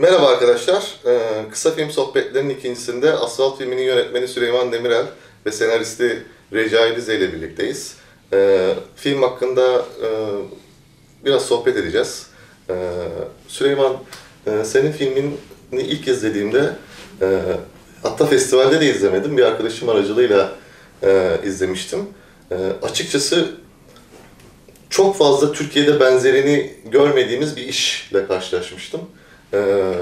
Merhaba arkadaşlar. Ee, kısa film sohbetlerinin ikincisinde Asfalt filminin yönetmeni Süleyman Demirel ve senaristi Recai Rize ile birlikteyiz. Ee, film hakkında e, biraz sohbet edeceğiz. Ee, Süleyman, e, senin filmini ilk izlediğimde, e, hatta festivalde de izlemedim, bir arkadaşım aracılığıyla e, izlemiştim. E, açıkçası çok fazla Türkiye'de benzerini görmediğimiz bir işle karşılaşmıştım. Ee,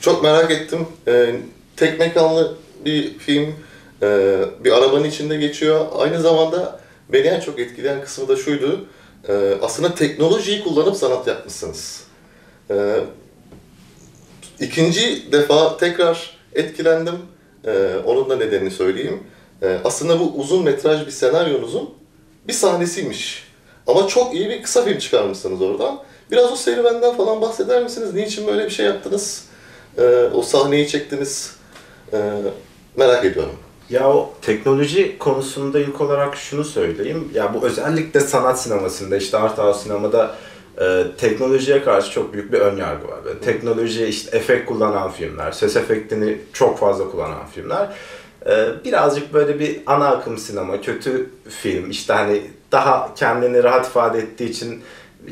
çok merak ettim. Ee, tek mekanlı bir film, ee, bir arabanın içinde geçiyor. Aynı zamanda beni en çok etkileyen kısmı da şuydu. Ee, aslında teknolojiyi kullanıp sanat yapmışsınız. Ee, ikinci defa tekrar etkilendim. Ee, onun da nedenini söyleyeyim. Ee, aslında bu uzun metraj bir senaryonuzun bir sahnesiymiş. Ama çok iyi bir kısa film çıkarmışsınız oradan. Biraz o serüvenden falan bahseder misiniz? Niçin böyle bir şey yaptınız? Ee, o sahneyi çektiniz. Ee, merak ediyorum. Ya o teknoloji konusunda ilk olarak şunu söyleyeyim. Ya bu özellikle sanat sinemasında işte art house sinemada e, teknolojiye karşı çok büyük bir ön yargı var. Böyle teknoloji işte efekt kullanan filmler, ses efektini çok fazla kullanan filmler. E, birazcık böyle bir ana akım sinema, kötü film işte hani daha kendini rahat ifade ettiği için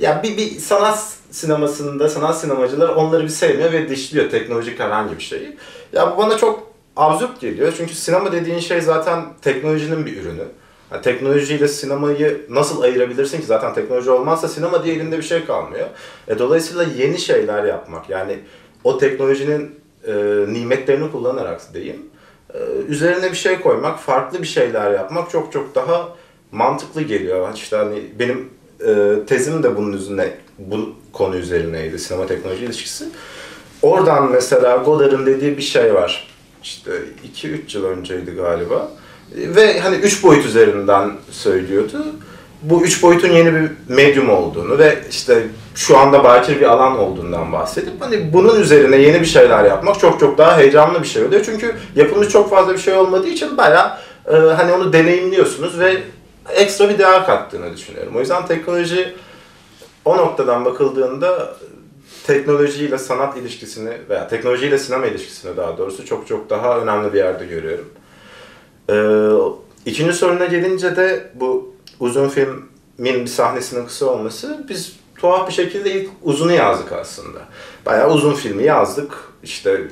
ya bir, bir sanat sinemasında sanat sinemacılar onları bir sevmiyor ve dışlıyor teknolojik herhangi bir şeyi. Ya bu bana çok absürt geliyor. Çünkü sinema dediğin şey zaten teknolojinin bir ürünü. Yani teknolojiyle sinemayı nasıl ayırabilirsin ki? Zaten teknoloji olmazsa sinema diye elinde bir şey kalmıyor. E, dolayısıyla yeni şeyler yapmak yani o teknolojinin e, nimetlerini kullanarak diyeyim. E, üzerine bir şey koymak, farklı bir şeyler yapmak çok çok daha mantıklı geliyor. İşte hani benim tezim de bunun üzerine, bu konu üzerineydi, sinema teknoloji ilişkisi. Oradan mesela Godard'ın dediği bir şey var. İşte 2-3 yıl önceydi galiba. Ve hani 3 boyut üzerinden söylüyordu. Bu üç boyutun yeni bir medyum olduğunu ve işte şu anda bakir bir alan olduğundan bahsedip hani bunun üzerine yeni bir şeyler yapmak çok çok daha heyecanlı bir şey oluyor. Çünkü yapılmış çok fazla bir şey olmadığı için bayağı e, hani onu deneyimliyorsunuz ve ekstra bir değer kattığını düşünüyorum. O yüzden teknoloji o noktadan bakıldığında teknolojiyle sanat ilişkisini veya teknolojiyle sinema ilişkisini daha doğrusu çok çok daha önemli bir yerde görüyorum. Ee, ikinci soruna gelince de bu uzun filmin bir sahnesinin kısa olması biz tuhaf bir şekilde ilk uzunu yazdık aslında. Bayağı uzun filmi yazdık. İşte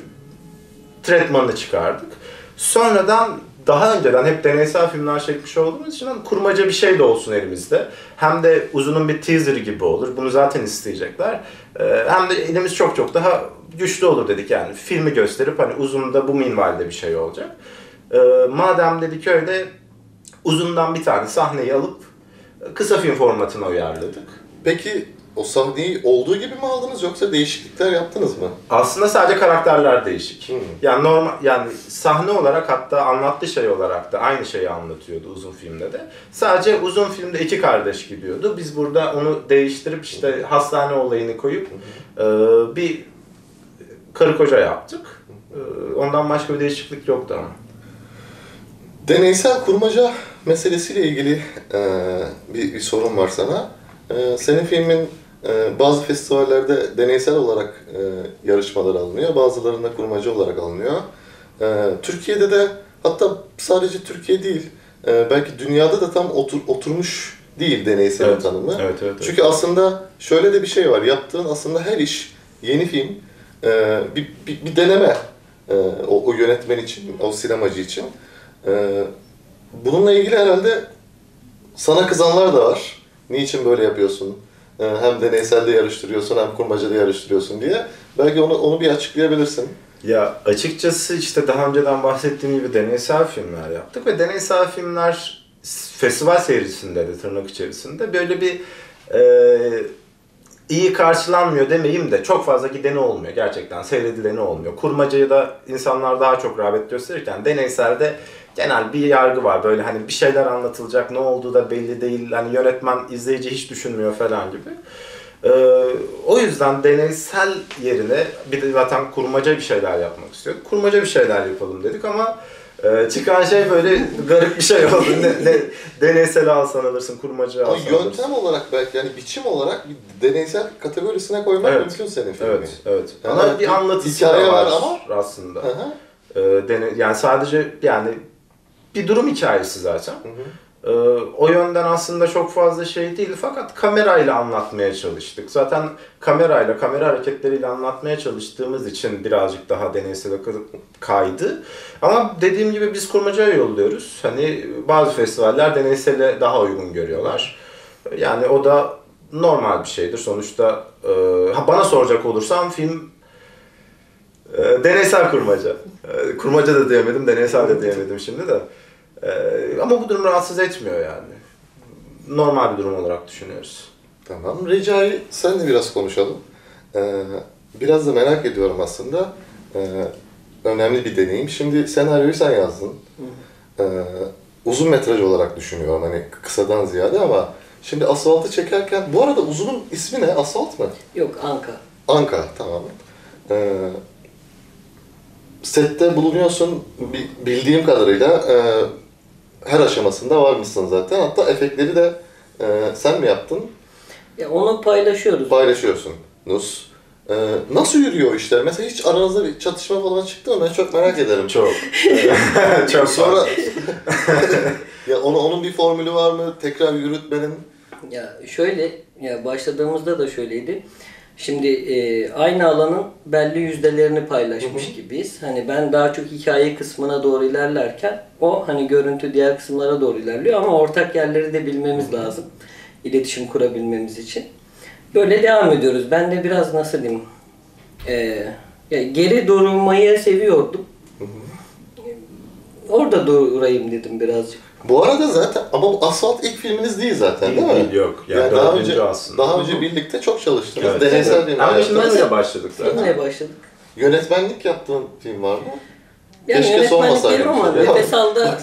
tretmanını çıkardık. Sonradan daha önceden hep deneysel filmler çekmiş olduğumuz için kurmaca bir şey de olsun elimizde. Hem de uzunun bir teaser gibi olur. Bunu zaten isteyecekler. Ee, hem de elimiz çok çok daha güçlü olur dedik yani. Filmi gösterip hani uzunda bu minvalde bir şey olacak. Ee, madem dedik öyle uzundan bir tane sahneyi alıp kısa film formatına uyarladık. Peki o sahneyi olduğu gibi mi aldınız yoksa değişiklikler yaptınız mı? Aslında sadece karakterler değişik. Hmm. Yani normal yani sahne olarak hatta anlattığı şey olarak da aynı şeyi anlatıyordu uzun filmde de. Sadece uzun filmde iki kardeş gidiyordu. Biz burada onu değiştirip işte hastane olayını koyup e, bir karı koca yaptık. E, ondan başka bir değişiklik yoktu ama. Deneysel kurmaca meselesiyle ilgili e, bir, bir sorun var sana. E, senin filmin e, bazı festivallerde deneysel olarak e, yarışmalar alınıyor, bazılarında kurmaca olarak alınıyor. E, Türkiye'de de hatta sadece Türkiye değil, e, belki dünyada da tam otur, oturmuş değil deneysel Evet. tanımı. Evet, evet, evet. Çünkü aslında şöyle de bir şey var, yaptığın aslında her iş, yeni film, e, bir, bir, bir deneme e, o, o yönetmen için, o sinemacı için. E, bununla ilgili herhalde sana kızanlar da var. Niçin böyle yapıyorsun? E, hem deneyselde yarıştırıyorsun hem kurmacada yarıştırıyorsun diye. Belki onu onu bir açıklayabilirsin. Ya açıkçası işte daha önceden bahsettiğim gibi deneysel filmler yaptık ve deneysel filmler festival seyircisinde de tırnak içerisinde böyle bir e, iyi karşılanmıyor demeyeyim de çok fazla gideni olmuyor gerçekten seyredileni olmuyor. Kurmacayı da insanlar daha çok rağbet gösterirken deneyselde genel bir yargı var böyle hani bir şeyler anlatılacak ne olduğu da belli değil hani yönetmen izleyici hiç düşünmüyor falan gibi. Ee, o yüzden deneysel yerine bir de zaten kurmaca bir şeyler yapmak istiyorduk. Kurmaca bir şeyler yapalım dedik ama Ee, çıkan şey böyle garip bir şey oldu. ne, ne, deneysel alsan alırsın, kurmacı Ama alsan alırsın. yöntem olarak belki yani biçim olarak bir deneysel kategorisine koymak Evet. mümkün senin filmi. Evet, evet. Yani ama bir anlatısı da var var ama- aslında. Hı hı. Ee, dene, yani sadece yani bir durum hikayesi zaten. Hı hı. Ee, o yönden aslında çok fazla şey değil fakat kamerayla anlatmaya çalıştık. Zaten kamerayla, kamera hareketleriyle anlatmaya çalıştığımız için birazcık daha deneysel kaydı. Ama dediğim gibi biz kurmacaya yolluyoruz. Hani bazı festivaller deneysele daha uygun görüyorlar. Yani o da normal bir şeydir. Sonuçta e, ha bana soracak olursam film e, deneysel kurmaca. E, kurmaca da diyemedim, deneysel de diyemedim şimdi de. E, ama bu durum rahatsız etmiyor yani. Normal bir durum olarak düşünüyoruz. Tamam. Recai senle biraz konuşalım. Ee, biraz da merak ediyorum aslında. Ee, önemli bir deneyim. Şimdi senaryoyu sen yazdın. Ee, uzun metraj olarak düşünüyorum hani kısadan ziyade ama şimdi asfaltı çekerken bu arada uzunun ismi ne? Asfalt mı? Yok Anka. Anka tamam. Ee, sette bulunuyorsun Bi- bildiğim kadarıyla e, her aşamasında var mısın zaten. Hatta efektleri de e, sen mi yaptın? Ya onu paylaşıyoruz. Paylaşıyorsun. Nus. Ee, nasıl yürüyor işler? Mesela hiç aranızda bir çatışma falan çıktı mı? Ben çok merak ederim. Çok. Çok Sonra fazla. ya onu, onun bir formülü var mı? Tekrar yürütmenin. Ya şöyle, ya başladığımızda da şöyleydi. Şimdi e, aynı alanın belli yüzdelerini paylaşmış gibiyiz. Hani ben daha çok hikaye kısmına doğru ilerlerken o hani görüntü diğer kısımlara doğru ilerliyor ama ortak yerleri de bilmemiz lazım. İletişim kurabilmemiz için. Böyle devam ediyoruz. Ben de biraz nasıl diyeyim? e, ya geri durmayı seviyordum. Orada durayım dedim birazcık. Bu arada zaten ama bu Asfalt ilk filminiz değil zaten değil, Değil, mi? yok. Yani daha dördüncü önce aslında. daha önce birlikte çok çalıştınız. Evet. Deneysel bir Ama yaptınız. filmle başladık zaten. Filmle başladık. Yönetmenlik yaptığın film var mı? Yani Keşke yönetmenlik sormasaydım diyelim ama nefes aldı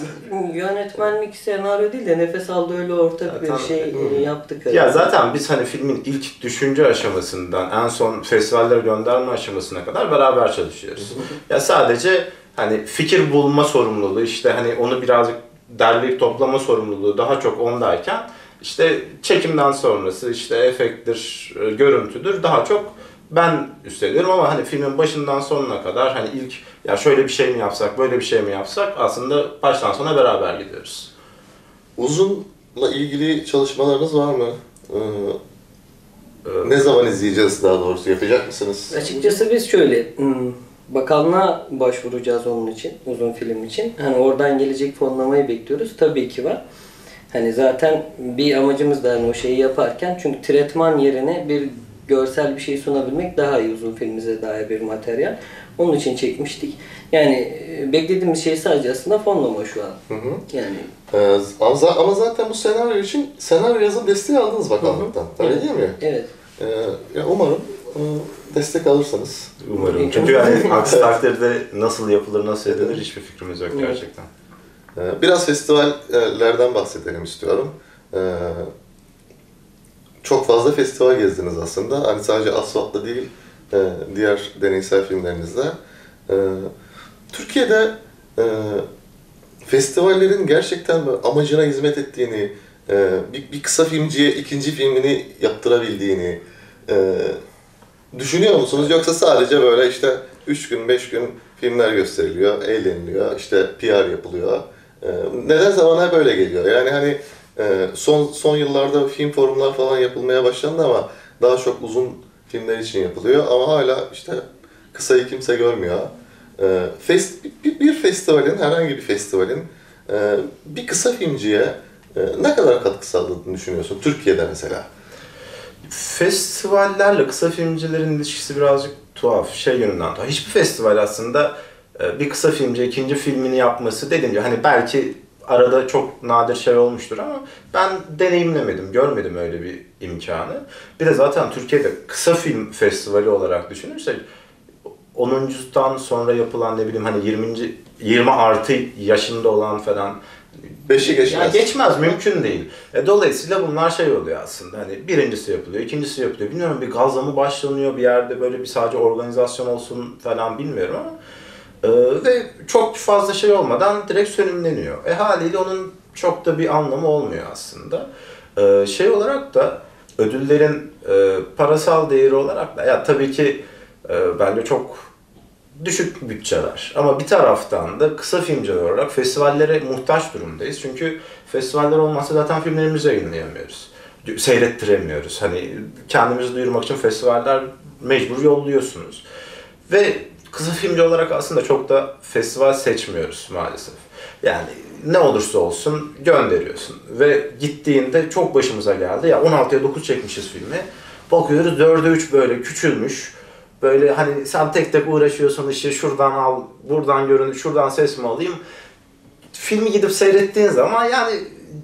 yönetmenlik senaryo değil de nefes aldı öyle ortak bir Zaten- şey yaptık. Ya zaten biz hani filmin ilk düşünce aşamasından en son festivallere gönderme aşamasına kadar beraber çalışıyoruz. ya sadece hani fikir bulma sorumluluğu işte hani onu birazcık derleyip toplama sorumluluğu daha çok ondayken işte çekimden sonrası işte efekttir, e, görüntüdür daha çok ben üstleniyorum ama hani filmin başından sonuna kadar hani ilk ya şöyle bir şey mi yapsak, böyle bir şey mi yapsak aslında baştan sona beraber gidiyoruz. Uzunla ilgili çalışmalarınız var mı? Ee, Ee, ne zaman izleyeceğiz daha doğrusu? Yapacak mısınız? Açıkçası biz şöyle hmm, bakanlığa başvuracağız onun için uzun film için. Hani oradan gelecek fonlamayı bekliyoruz. Tabii ki var. Hani zaten bir amacımız da hani o şeyi yaparken çünkü tretman yerine bir görsel bir şey sunabilmek daha iyi uzun filmimize dair bir materyal. Onun için çekmiştik. Yani e, beklediğimiz şey sadece aslında fonlama şu an. Hı hı. Yani Ee, ama, za- ama zaten bu senaryo için senaryo yazım desteği aldınız bakanlıktan. Öyle değil mi? evet. Ee, ya umarım destek alırsanız. Umarım. Çünkü yani aksi takdirde nasıl yapılır, nasıl edilir hiçbir fikrimiz yok gerçekten. Ee, biraz festivallerden bahsedelim istiyorum. Ee, çok fazla festival gezdiniz aslında. Hani sadece Asfalt'ta değil, e, diğer deneysel filmlerinizde. Ee, Türkiye'de e, festivallerin gerçekten amacına hizmet ettiğini, e, bir, kısa filmciye ikinci filmini yaptırabildiğini düşünüyor musunuz? Yoksa sadece böyle işte 3 gün, 5 gün filmler gösteriliyor, eğleniliyor, işte PR yapılıyor. E, nedense bana hep öyle geliyor. Yani hani e, son son yıllarda film forumlar falan yapılmaya başlandı ama daha çok uzun filmler için yapılıyor ama hala işte kısayı kimse görmüyor. E, fest, bir, bir festivalin, herhangi bir festivalin e, bir kısa filmciye e, ne kadar katkı sağladığını düşünüyorsun? Türkiye'de mesela. Festivallerle kısa filmcilerin ilişkisi birazcık tuhaf. Şey yönünden tuhaf. Hiçbir festival aslında e, bir kısa filmci ikinci filmini yapması dediğim gibi hani belki arada çok nadir şey olmuştur ama ben deneyimlemedim, görmedim öyle bir imkanı. Bir de zaten Türkiye'de kısa film festivali olarak düşünürsek 10.dan sonra yapılan ne bileyim hani 20. 20 artı yaşında olan falan Beşi ya geçmez. geçmez mümkün değil. E, dolayısıyla bunlar şey oluyor aslında hani birincisi yapılıyor, ikincisi yapılıyor. Bilmiyorum bir gazla mı başlanıyor bir yerde böyle bir sadece organizasyon olsun falan bilmiyorum ama Ee, ve çok fazla şey olmadan direkt sönümleniyor. E haliyle onun çok da bir anlamı olmuyor aslında. Ee, şey olarak da ödüllerin e, parasal değeri olarak da ya tabii ki e, bence çok düşük bütçeler. Ama bir taraftan da kısa filmciler olarak festivallere muhtaç durumdayız. Çünkü festivaller olmazsa zaten filmlerimizi yayınlayamıyoruz. Seyrettiremiyoruz. Hani kendimizi duyurmak için festivaller mecbur yolluyorsunuz. Ve kısa filmci olarak aslında çok da festival seçmiyoruz maalesef. Yani ne olursa olsun gönderiyorsun. Ve gittiğinde çok başımıza geldi. Ya 16'ya 9 çekmişiz filmi. Bakıyoruz 4'e 3 böyle küçülmüş. Böyle hani sen tek tek uğraşıyorsun işte şuradan al, buradan görün, şuradan ses mi alayım. Filmi gidip seyrettiğin zaman yani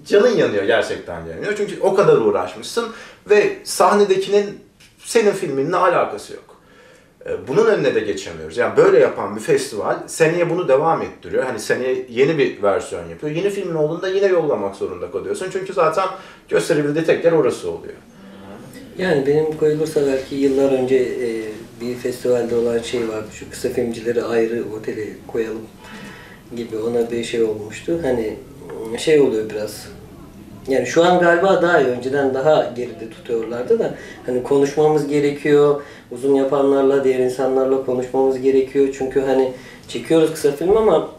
canın yanıyor gerçekten yanıyor. Çünkü o kadar uğraşmışsın ve sahnedekinin senin filminle alakası yok. E, Bunun önüne de geçemiyoruz. Yani böyle yapan bir festival seneye bunu devam ettiriyor. Hani seneye yeni bir versiyon yapıyor. Yeni filmin olduğunda yine yollamak zorunda kalıyorsun. Çünkü zaten gösterebildiği tek yer orası oluyor. Yani benim koyulursa belki yıllar önce e, bir festivalde olan şey vardı. Şu kısa filmcileri ayrı otele koyalım gibi ona bir şey olmuştu. Hani şey oluyor biraz. Yani şu an galiba daha iyi. Önceden daha geride tutuyorlardı da hani konuşmamız gerekiyor. Uzun yapanlarla, diğer insanlarla konuşmamız gerekiyor. Çünkü hani çekiyoruz kısa film ama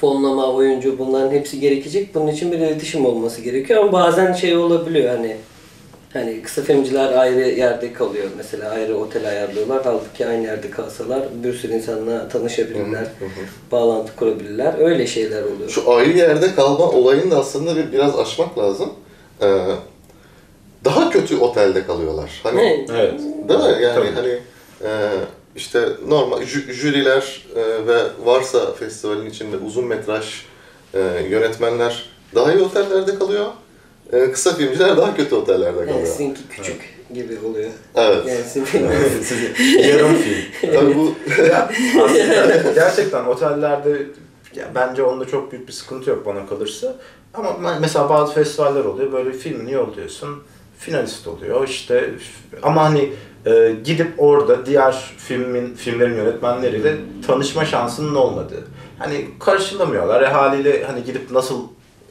fonlama, oyuncu bunların hepsi gerekecek. Bunun için bir iletişim olması gerekiyor ama bazen şey olabiliyor hani Hani kısa filmciler ayrı yerde kalıyor mesela ayrı otel ayarlıyorlar. Halbuki aynı yerde kalsalar bir sürü insanla tanışabilirler, bağlantı kurabilirler. Öyle şeyler oluyor. Şu ayrı yerde kalma olayını da aslında bir, biraz aşmak lazım. Ee, daha kötü otelde kalıyorlar. Hani Ne? Evet. Değil mi? Yani Tabii. hani e, işte normal jü- jüriler e, ve varsa festivalin içinde uzun metraj e, yönetmenler daha iyi otellerde kalıyor. E, kısa filmciler daha kötü otellerde Yani kalıyor. sizinki küçük gibi oluyor. Evet. Yani sizin Yarım film. Tabii bu Ya, aslında gerçekten otellerde ya bence onda çok büyük bir sıkıntı yok bana kalırsa. Ama me- mesela bazı festivaller oluyor böyle filmini yolluyorsun finalist oluyor işte ama hani e, gidip orada diğer filmin filmlerin yönetmenleriyle tanışma şansının olmadığı. Hani karşılamıyorlar. E, haliyle hani gidip nasıl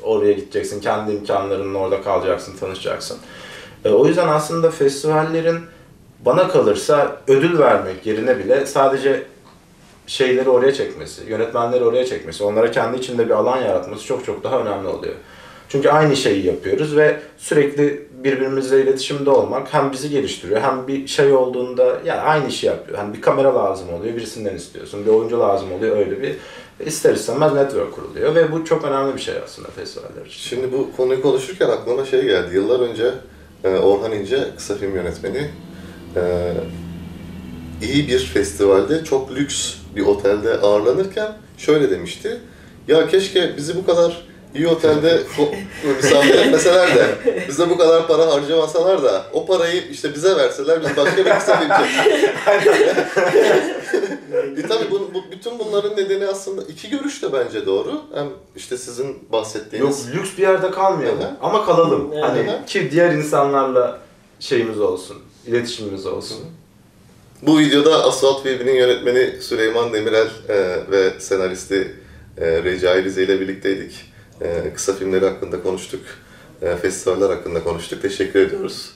oraya gideceksin, kendi imkanlarınla orada kalacaksın, tanışacaksın. E, o yüzden aslında festivallerin bana kalırsa ödül vermek yerine bile sadece şeyleri oraya çekmesi, yönetmenleri oraya çekmesi, onlara kendi içinde bir alan yaratması çok çok daha önemli oluyor. Çünkü aynı şeyi yapıyoruz ve sürekli birbirimizle iletişimde olmak hem bizi geliştiriyor hem bir şey olduğunda yani aynı işi yapıyor. Hani bir kamera lazım oluyor, birisinden istiyorsun, bir oyuncu lazım oluyor öyle bir ister istemez network kuruluyor ve bu çok önemli bir şey aslında festivaller için. Şimdi bu konuyu konuşurken aklıma şey geldi. Yıllar önce e, Orhan İnce, kısa film yönetmeni, e, iyi bir festivalde, çok lüks bir otelde ağırlanırken şöyle demişti. Ya keşke bizi bu kadar iyi otelde misafir etmeseler de, bize bu kadar para harcamasalar da, o parayı işte bize verseler, biz başka bir çeksek. e tabii bu, bu, bütün bunların nedeni aslında iki görüş de bence doğru. Hem işte sizin Yok bahsettiğiniz lüks bir yerde kalmayalım Hı hı. ama kalalım. Evet. Hani Hı hı. ki diğer insanlarla şeyimiz olsun, iletişimimiz olsun. Bu videoda Asfalt filminin yönetmeni Süleyman Demirel e, ve senaristi e, Recai Rize ile birlikteydik. E, kısa filmleri hakkında konuştuk, e, festivaller hakkında konuştuk. Teşekkür ediyoruz.